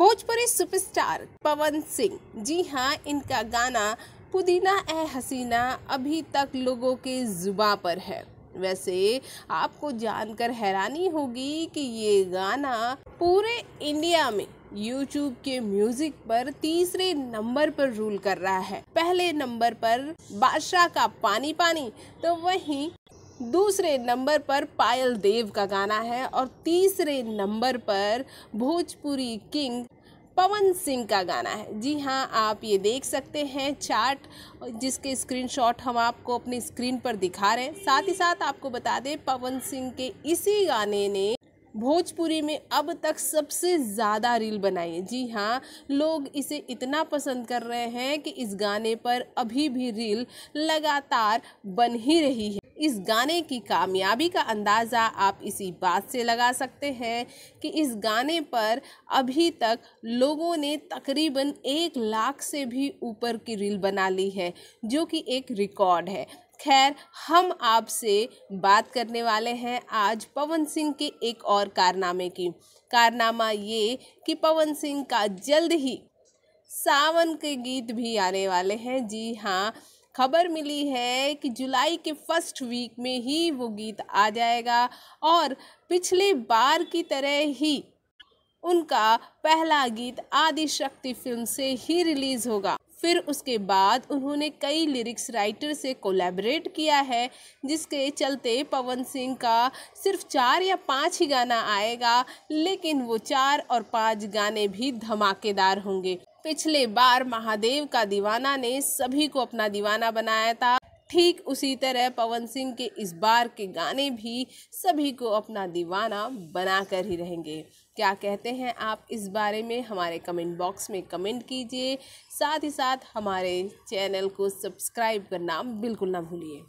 Bhojpuri superstar Pawan Singh. जी हाँ इनका गाना पुदीना ए हसीना अभी तक लोगों के जुबा पर है। वैसे आपको जानकर हैरानी होगी कि ये गाना पूरे इंडिया में यूट्यूब के म्यूज़िक पर तीसरे नंबर पर रूल कर रहा है। पहले नंबर पर बादशाह का पानी पानी तो वहीं दूसरे नंबर पर पायल देव का गाना है और तीसरे नंबर पर भोजपुरी किंग पवन सिंह का गाना है। जी हाँ आप ये देख सकते हैं चार्ट, जिसके स्क्रीनशॉट हम आपको अपनी स्क्रीन पर दिखा रहे हैं। साथ ही साथ आपको बता दें, पवन सिंह के इसी गाने ने भोजपुरी में अब तक सबसे ज़्यादा रील बनाई है। जी हाँ लोग इसे इतना पसंद कर रहे हैं कि इस गाने पर अभी भी रील लगातार बन ही रही है। इस गाने की कामयाबी का अंदाज़ा आप इसी बात से लगा सकते हैं कि इस गाने पर अभी तक लोगों ने तकरीबन एक लाख से भी ऊपर की रील बना ली है, जो कि एक रिकॉर्ड है। खैर, हम आपसे बात करने वाले हैं आज पवन सिंह के एक और कारनामे की। कारनामा ये कि पवन सिंह का जल्द ही सावन के गीत भी आने वाले हैं। जी हाँ खबर मिली है कि जुलाई के फ़र्स्ट वीक में ही वो गीत आ जाएगा और पिछले बार की तरह ही उनका पहला गीत आदिशक्ति फ़िल्म से ही रिलीज़ होगा। फिर उसके बाद उन्होंने कई लिरिक्स राइटर से कोलैबोरेट किया है, जिसके चलते पवन सिंह का सिर्फ़ चार या पाँच ही गाना आएगा, लेकिन वो चार और पाँच गाने भी धमाकेदार होंगे। पिछले बार महादेव का दीवाना ने सभी को अपना दीवाना बनाया था। ठीक उसी तरह पवन सिंह के इस बार के गाने भी सभी को अपना दीवाना बना कर ही रहेंगे। क्या कहते हैं आप इस बारे में? हमारे कमेंट बॉक्स में कमेंट कीजिए। साथ ही साथ हमारे चैनल को सब्सक्राइब करना बिल्कुल ना भूलिए।